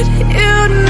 you know